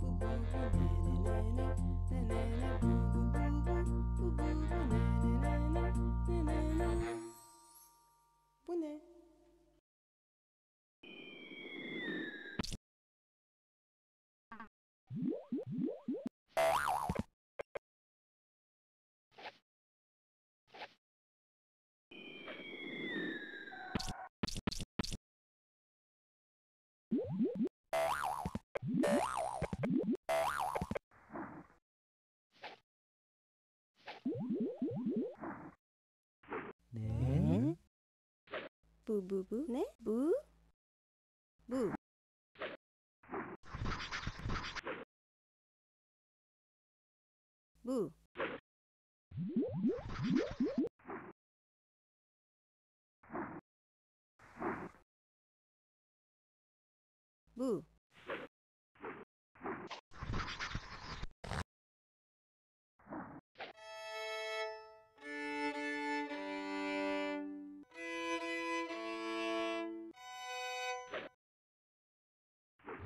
Bu ne? Ne? Bu bu bu ne? Bu? Bu. Bu. Bu.